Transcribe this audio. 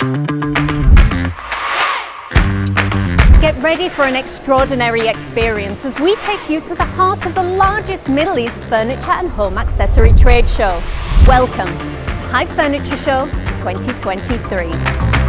Get ready for an extraordinary experience as we take you to the heart of the largest Middle East furniture and home accessory trade show. Welcome to Hive Furniture Show 2023.